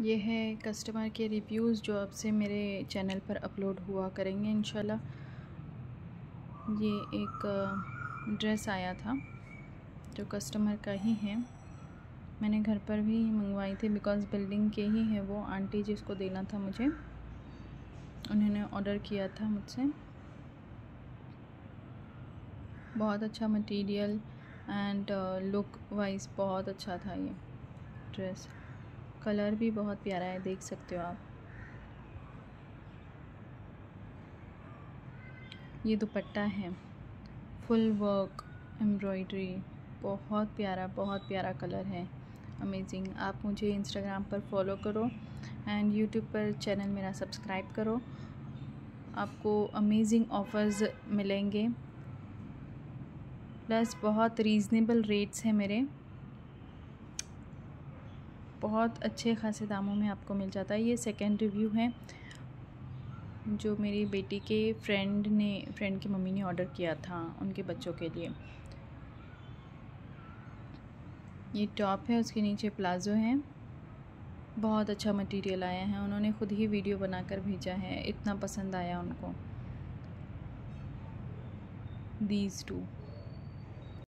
ये है कस्टमर के रिव्यूज़ जो अब से मेरे चैनल पर अपलोड हुआ करेंगे इन ये एक ड्रेस आया था जो कस्टमर का ही है। मैंने घर पर भी मंगवाई थी बिकॉज़ बिल्डिंग के ही है वो। आंटी जिसको देना था मुझे। उन्होंने ऑर्डर किया था मुझसे। बहुत अच्छा मटेरियल एंड लुक वाइज बहुत अच्छा था ये ड्रेस कलर भी बहुत प्यारा है, देख सकते हो आप। ये दुपट्टा है। फुल वर्क एम्ब्रॉयडरी बहुत प्यारा बहुत प्यारा कलर है। अमेजिंग आप मुझे इंस्टाग्राम पर फॉलो करो एंड यूट्यूब पर चैनल मेरा सब्सक्राइब करो। आपको अमेजिंग ऑफ़र्स मिलेंगे। प्लस बहुत रीज़नेबल रेट्स हैं मेरे। बहुत अच्छे खासे दामों में आपको मिल जाता है। ये सेकेंड रिव्यू है, जो मेरी बेटी के फ्रेंड ने फ्रेंड की मम्मी ने ऑर्डर किया था उनके बच्चों के लिए। ये टॉप है, उसके नीचे प्लाज़ो है। बहुत अच्छा मटेरियल आया है। उन्होंने ख़ुद ही वीडियो बनाकर भेजा है। इतना पसंद आया उनको। These two